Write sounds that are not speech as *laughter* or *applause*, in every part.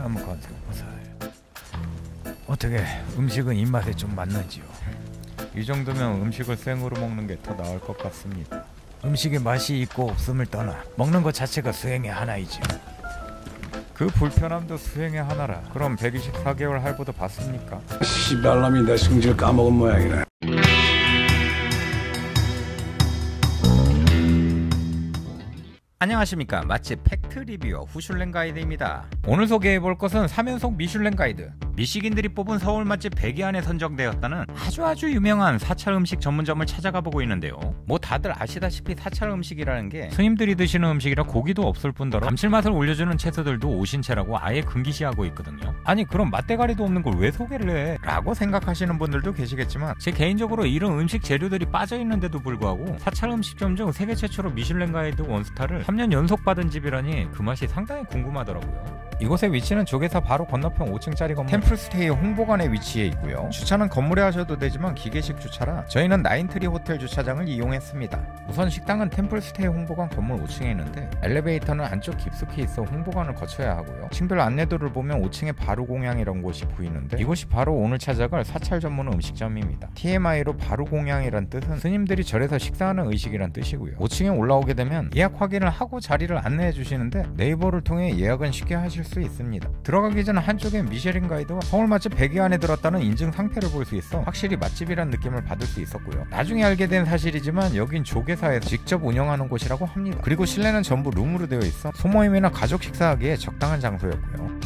나무 건새우살 어떻게 음식은 입맛에 좀 맞는지요? 이 정도면 음식을 생으로 먹는 게 더 나을 것 같습니다. 음식에 맛이 있고 없음을 떠나 먹는 것 자체가 수행의 하나이지요. 그 불편함도 수행의 하나라. 그럼 124개월 할부도 받습니까? 씨발놈이 내 성질 까먹은 모양이네. 안녕하십니까. 맛집 팩트 리뷰어 후슐랭 가이드입니다. 오늘 소개해볼 것은 3연속 미슐랭 가이드 미식인들이 뽑은 서울 맛집 100위 안에 선정되었다는 아주 아주 유명한 사찰 음식 전문점을 찾아가 보고 있는데요 뭐 다들 아시다시피 사찰 음식이라는 게 스님들이 드시는 음식이라 고기도 없을 뿐더러 감칠맛을 올려주는 채소들도 오신채라고 아예 금기시하고 있거든요 아니 그럼 맛대가리도 없는 걸 왜 소개를 해? 라고 생각하시는 분들도 계시겠지만 제 개인적으로 이런 음식 재료들이 빠져있는데도 불구하고 사찰 음식점 중 세계 최초로 미슐랭 가이드 one star를 3년 연속 받은 집이라니 그 맛이 상당히 궁금하더라고요. 이곳의 위치는 조계사 바로 건너편 5층짜리 건물 템플스테이 홍보관에 위치해 있고요. 주차는 건물에 하셔도 되지만 기계식 주차라 저희는 나인트리 호텔 주차장을 이용했습니다. 우선 식당은 템플스테이 홍보관 건물 5층에 있는데 엘리베이터는 안쪽 깊숙이 있어 홍보관을 거쳐야 하고요. 층별 안내도를 보면 5층에 발우공양이란 곳이 보이는데 이곳이 바로 오늘 찾아갈 사찰 전문 음식점입니다. TMI로 발우공양이란 뜻은 스님들이 절에서 식사하는 의식이란 뜻이고요. 5층에 올라오게 되면 예약 확인을 하고 자리를 안내해 주시는데 네이버를 통해 예약은 쉽게 하실 수 있습니다. 들어가기 전 한쪽에 미쉐린 가이드 와 서울 맛집 100위 안에 들었다는 인증 상패를 볼 수 있어 확실히 맛집이란 느낌을 받을 수 있었고요. 나중에 알게 된 사실이지만 여긴 조계사에서 직접 운영하는 곳이라고 합니다. 그리고 실내는 전부 룸으로 되어 있어 소모임이나 가족 식사하기에 적당한 장소였고요.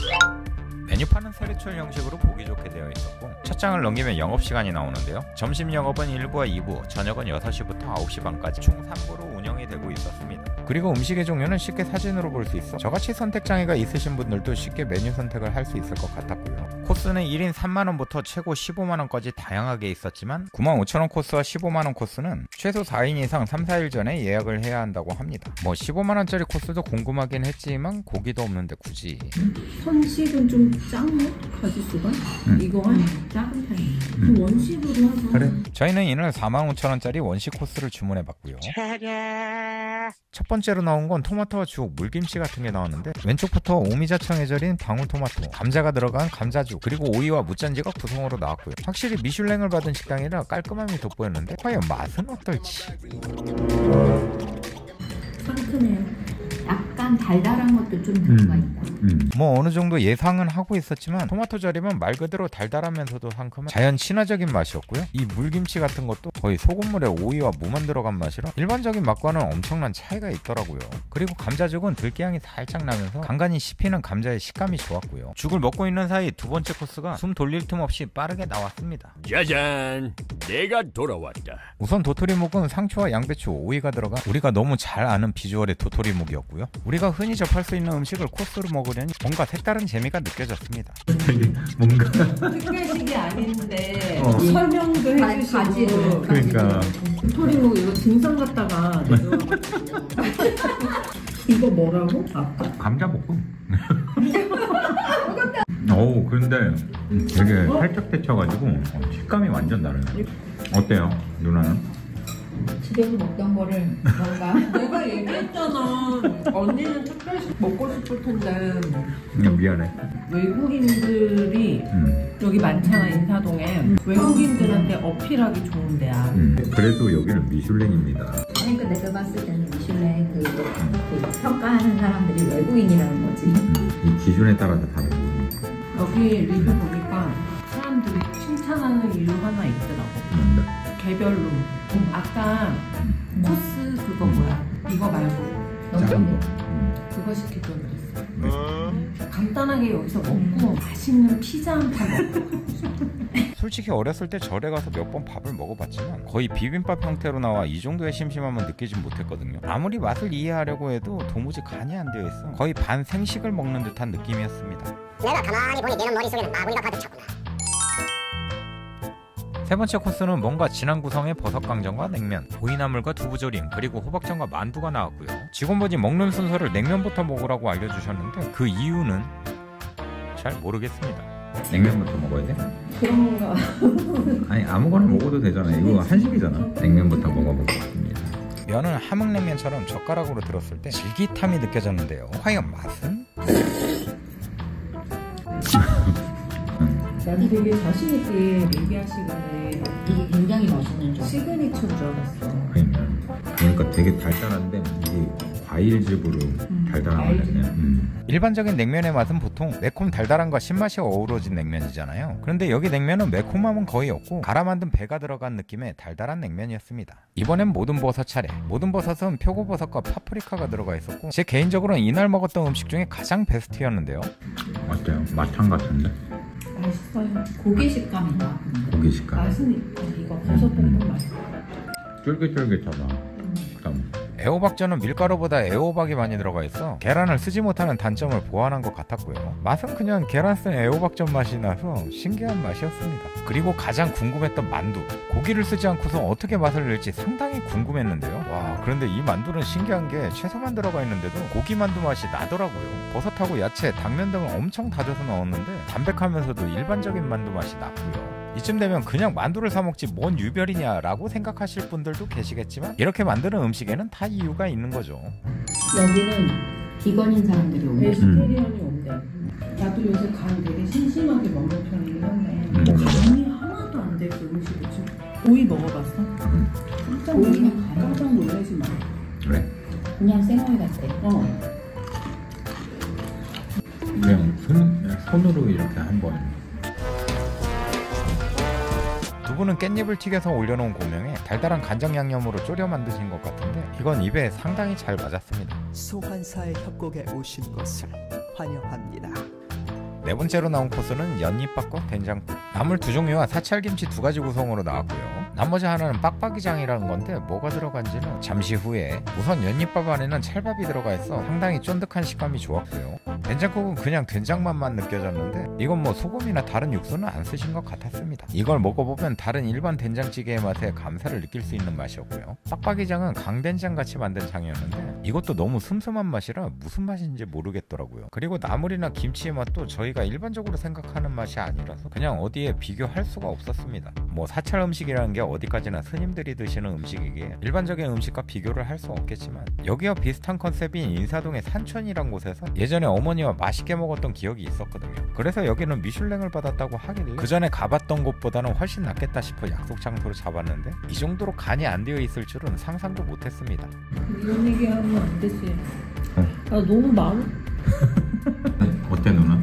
메뉴판은 세리출 형식으로 보기 좋게 되어 있었고 첫 장을 넘기면 영업시간이 나오는데요 점심 영업은 1부와 2부 저녁은 6시부터 9시 반까지 총 3부로 운영이 되고 있었습니다 그리고 음식의 종류는 쉽게 사진으로 볼 수 있어. 저같이 선택장애가 있으신 분들도 쉽게 메뉴 선택을 할 수 있을 것 같았고요 코스는 1인 3만원부터 최고 15만원까지 다양하게 있었지만 9만 5천원 코스와 15만원 코스는 최소 4인 이상 3, 4일 전에 예약을 해야 한다고 합니다. 뭐 15만원짜리 코스도 궁금하긴 했지만 고기도 없는데 굳이. 선식은 좀 작네 가지수가 음. 이건 작은 편이에요. 그럼 원식으로 하자 저희는 이날 45,000원짜리 원식 코스를 주문해봤고요. 첫 번째로 나온 건 토마토와 죽, 물김치 같은 게 나왔는데 왼쪽부터 오미자청에 절인 방울토마토, 감자가 들어간 감자죽, 그리고 오이와 무짠지가 구성으로 나왔고요. 확실히 미슐랭을 받은 식당이라 깔끔함이 돋보였는데 과연 맛은 어떨지? 상큼해요 약간 달달한 것도 좀 들어가 있다 뭐 어느 정도 예상은 하고 있었지만 토마토 절이면 말 그대로 달달하면서도 상큼한 자연 친화적인 맛이었고요. 이 물김치 같은 것도 거의 소금물에 오이와 무만 들어간 맛이라 일반적인 맛과는 엄청난 차이가 있더라고요. 그리고 감자죽은 들기향이 살짝 나면서 간간히 씹히는 감자의 식감이 좋았고요. 죽을 먹고 있는 사이 두 번째 코스가 숨 돌릴 틈 없이 빠르게 나왔습니다. 짜잔, 내가 돌아왔다. 우선 도토리묵은 상추와 양배추, 오이가 들어가 우리가 너무 잘 아는 비주얼의 도토리묵이었고요. 우리가 흔히 접할 수 있는 음식을 코스로 먹으려니 뭔가 색다른 재미가 느껴졌습니다. 특별식이 아닌데 설명도 해주시고 그러니까. 도토리묵 이거 등산 갔다가 내려와가지고 이거 뭐라고? 아까 감자 볶음. *laughs* 오, 근데 되게 살짝 데쳐가지고 식감이 완전 다르네. 어때요, 누나는? 집에서 먹던 거를 뭔가 *laughs* 내가 얘기했잖아. 언니는 특별식 먹고 싶을 텐데. 그냥 미안해. 외국인들이 음, 여기 많잖아 인사동에. 외국인들한테 어필하기 좋은 데야. 음. 그래도 여기는 미슐랭입니다. 아니 근데 내가 봤을 때는 미슐랭 그, 그 평가하는 사람들이 외국인이라는 거지. 음, 이 기준에 따라서 다른 거니까. 여기 리뷰 보니까 사람들이 칭찬하는 이유 하나 있더라고 음, 개별로 아까 코스 그거 뭐야 이거 말고 작은 거. 음. 그거 시키자 그랬어 간단하게 여기서 먹고 맛있는 피자 한 판 먹고 *laughs* 솔직히 어렸을 때 절에 가서 몇 번 밥을 먹어봤지만 거의 비빔밥 형태로 나와 이 정도의 심심함은 느끼진 못했거든요. 아무리 맛을 이해하려고 해도 도무지 간이 안 되어 있어 거의 반 생식을 먹는 듯한 느낌이었습니다. 내가 가만히 보니 내는 머릿속에는 마구니가 가득 찼구나. 세 번째 코스는 뭔가 진한 구성의 버섯강정과 냉면, 오이나물과 두부조림, 그리고 호박전과 만두가 나왔고요. 직원분이 먹는 순서를 냉면부터 먹으라고 알려주셨는데 그 이유는 잘 모르겠습니다. 냉면부터 먹어야 돼? 그런가 *laughs* 아니 아무거나 먹어도 되잖아. 이거 한식이잖아. 냉면부터 먹어보겠습니다. 면은 함흥냉면처럼 젓가락으로 들었을 때 질깃함이 느껴졌는데요. 과연 맛은? *laughs* 되게 자신 있게 얘기하시길래 이게 굉장히 맛있는 줄. 시그니처인 줄 알았어. 그러니까, 그러니까 되게 달달한데 이게 과일즙으로 달달한 과일즙. 거네. 일반적인 냉면의 맛은 보통 매콤 달달함과 신맛이 어우러진 냉면이잖아요. 그런데 여기 냉면은 매콤함은 거의 없고 갈아 만든 배가 들어간 느낌의 달달한 냉면이었습니다. 이번엔 모든 버섯 차례. 모든 버섯은 표고버섯과 파프리카가 들어가 있었고 제 개인적으로는 이날 먹었던 음식 중에 가장 베스트였는데요. 어때요? 맛탕 같은데? 맛있어요. 고기 식감이 나. 고기 식감. 맛은 있고 이거 버섯 볶음 맛있어. 쫄깃쫄깃하다. 애호박전은 밀가루보다 애호박이 많이 들어가 있어 계란을 쓰지 못하는 단점을 보완한 것 같았고요. 맛은 그냥 계란 쓴 애호박전 맛이 나서 신기한 맛이었습니다. 그리고 가장 궁금했던 만두. 고기를 쓰지 않고서 어떻게 맛을 낼지 상당히 궁금했는데요. 와 그런데 이 만두는 신기한 게 채소만 들어가 있는데도 고기 만두 맛이 나더라고요. 버섯하고 야채, 당면 등을 엄청 다져서 넣었는데 담백하면서도 일반적인 만두 맛이 났고요. 이쯤 되면 그냥 만두를 사 먹지 뭔 유별이냐라고 생각하실 분들도 계시겠지만 이렇게 만드는 음식에는 다 이유가 있는 거죠. 여기는 비건인 사람들이 오는. 베지테리언이 온대. 나도 요새 간 되게 심심하게 먹는 편이긴 한데 음. 간이 하나도 안 됐어 음식이 지금. 오이 먹어봤어? 깜짝 놀라. 오이는 간이 깜짝 놀라지 마. 그래. 그냥 생오이 같아. 어. 그냥 손, 손으로 이렇게 한번 두 분은 깻잎을 튀겨서 올려놓은 고명에 달달한 간장 양념으로 졸여 만드신 것 같은데 이건 입에 상당히 잘 맞았습니다. 소환사의 협곡에 오신 것을 환영합니다. 네 번째로 나온 코스는 연잎밥과 된장국 나물 두 종류와 사찰김치 두 가지 구성으로 나왔고요 나머지 하나는 빡빡이장이라는 건데 뭐가 들어간지는 잠시 후에 우선 연잎밥 안에는 찰밥이 들어가 있어 상당히 쫀득한 식감이 좋았고요 된장국은 그냥 된장 맛만 느껴졌는데 이건 뭐 소금이나 다른 육수는 안 쓰신 것 같았습니다. 이걸 먹어보면 다른 일반 된장찌개의 맛에 감사를 느낄 수 있는 맛이었고요. 빡빡이장은 강된장 같이 만든 장이었는데 이것도 너무 슴슴한 맛이라 무슨 맛인지 모르겠더라고요. 그리고 나물이나 김치의 맛도 저희가 일반적으로 생각하는 맛이 아니라서 그냥 어디에 비교할 수가 없었습니다. 뭐 사찰 음식이라는 게 어디까지나 스님들이 드시는 음식이기에 일반적인 음식과 비교를 할 수 없겠지만 여기와 비슷한 컨셉인 인사동의 산촌이란 곳에서 예전에 어머니 와 맛있게 먹었던 기억이 있었거든요 그래서 여기는 미슐랭을 받았다고 하길래 그 전에 가봤던 곳보다는 훨씬 낫겠다 싶어 약속 장소를 잡았는데 이 정도로 간이 안 되어 있을 줄은 상상도 못했습니다 이런 얘기하면 안 되지. 나 너무 마음 어때 누나?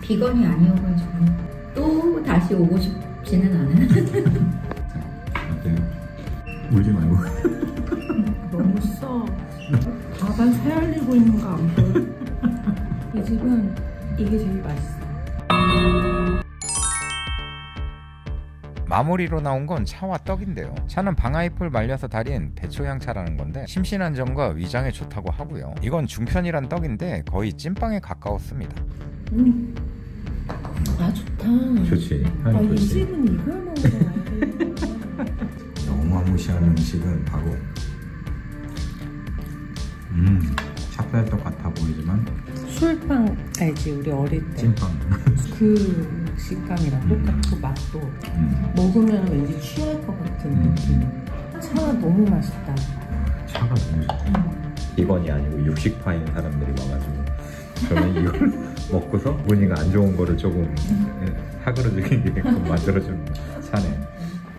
비건이 아니어가지고 또 다시 오고 싶지는 않은. 어때요? 울지 말고 이게 제일 맛있어. 마무리로 나온 건 차와 떡인데요. 차는 방아잎을 말려서 달인 배초향차라는 건데 심신안정과 위장에 좋다고 하고요. 이건 중편이란 떡인데 거의 찐빵에 가까웠습니다. 음. 아 좋다. 좋지. 아, 이 집은 이걸 먹어야 돼. *laughs* 너무 무시한 음식은 바로 음 찹쌀떡 같아 보이지만 술빵 알지 우리 어릴 때. 찐빵. 그 식감이랑 똑같고 맛도 음, 먹으면 왠지 취할 것 같은 음. 느낌. 차가 너무 맛있다. 차가 너무 좋다. 비건이 아니고 육식파인 사람들이 와가지고 저는 이걸 *laughs* 먹고서 본인가 안 좋은 거를 조금 사그러지게끔 *laughs* 만들어준 차네.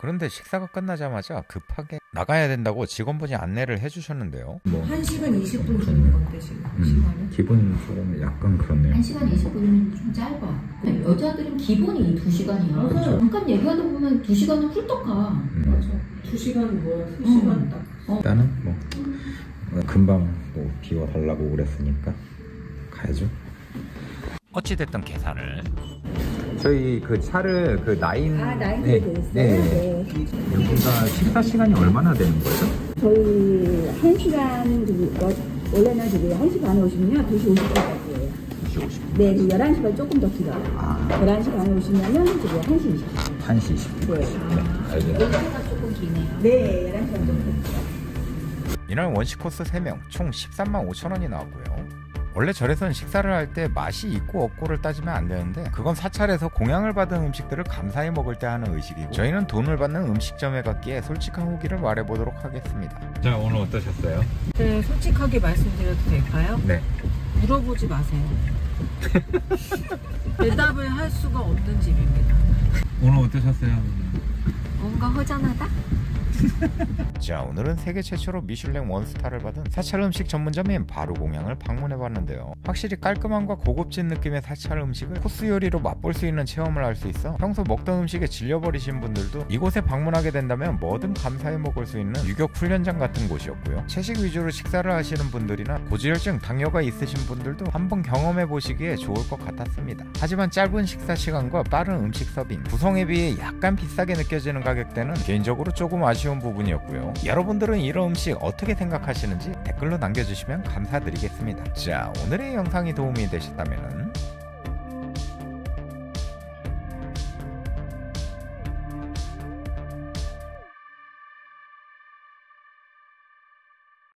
그런데 식사가 끝나자마자 급하게 나가야 된다고 직원분이 안내를 해주셨는데요. 뭐 1시간 20분 주는 건데 지금 시간이. 기분 조금 약간 그렇네요. 1시간 20분이면 좀 짧아. 여자들은 기본이 2시간이야. 맞아요. 잠깐 얘기하다 보면 2시간은 훌떡 가. 음. 맞아. 2시간 뭐야? 3시간 딱. 일단은 뭐 어, 금방 뭐 비워달라고 그랬으니까 가야죠. 어찌됐든 계산을 저희 그 차를 그 나인 아, 나인 네, 돼 있어요? 네. 네. 여기가 식사 시간이 얼마나 되는 거죠? 저희 1시간, 저기, 어, 원래는 저기 1시 반에 오시면 2시 50분까지예요. 2시 50분. 네, 그 11시간 조금 더 길어요. 아, 11시 반에 오시면은 저기 1시 20분. 1시 20분. 네. 네, 알겠습니다. 여기가 조금 기네요. 네, 11시간 조금. 이날 원식 코스 3명 총 13만 5천 원이 나왔고요. 원래 절에선 식사를 할 때 맛이 있고 없고를 따지면 안 되는데 그건 사찰에서 공양을 받은 음식들을 감사히 먹을 때 하는 의식이고 저희는 돈을 받는 음식점에 갔기에 솔직한 후기를 말해보도록 하겠습니다. 자 오늘 어떠셨어요? 네, 솔직하게 말씀드려도 될까요? 네. 물어보지 마세요. *laughs* 대답을 할 수가 없는 집입니다. 오늘 어떠셨어요? 뭔가 허전하다? *laughs* 자 오늘은 세계 최초로 미슐랭 원스타를 받은 사찰 음식 전문점인 바루공양을 방문해봤는데요. 확실히 깔끔함과 고급진 느낌의 사찰 음식을 코스 요리로 맛볼 수 있는 체험을 할 수 있어 평소 먹던 음식에 질려버리신 분들도 이곳에 방문하게 된다면 뭐든 감사히 먹을 수 있는 유격 훈련장 같은 곳이었고요. 채식 위주로 식사를 하시는 분들이나 고지혈증 당뇨가 있으신 분들도 한번 경험해 보시기에 좋을 것 같았습니다. 하지만 짧은 식사 시간과 빠른 음식 서빙 구성에 비해 약간 비싸게 느껴지는 가격대는 개인적으로 조금 아쉬운 부분이었고요. 여러분들은 이런 음식 어떻게 생각하시는지 댓글로 남겨주시면 감사드리겠습니다. 자, 오늘의 영상이 도움이 되셨다면